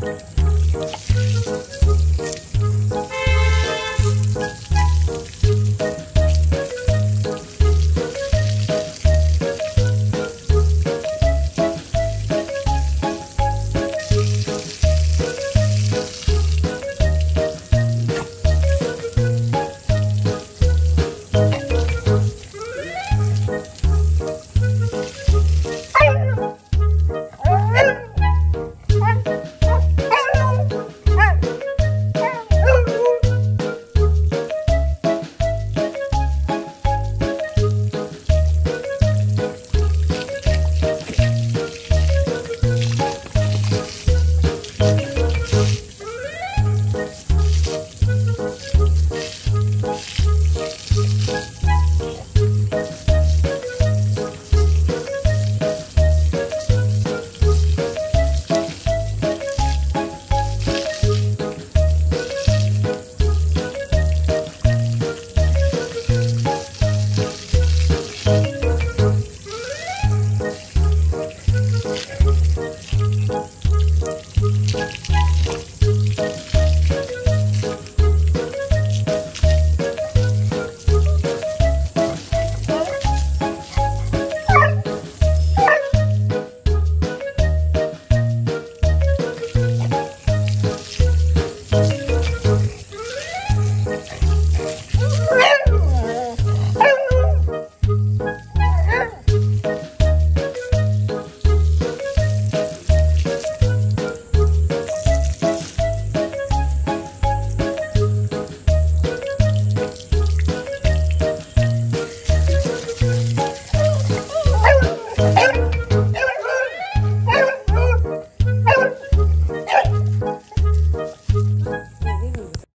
Bye. Hey!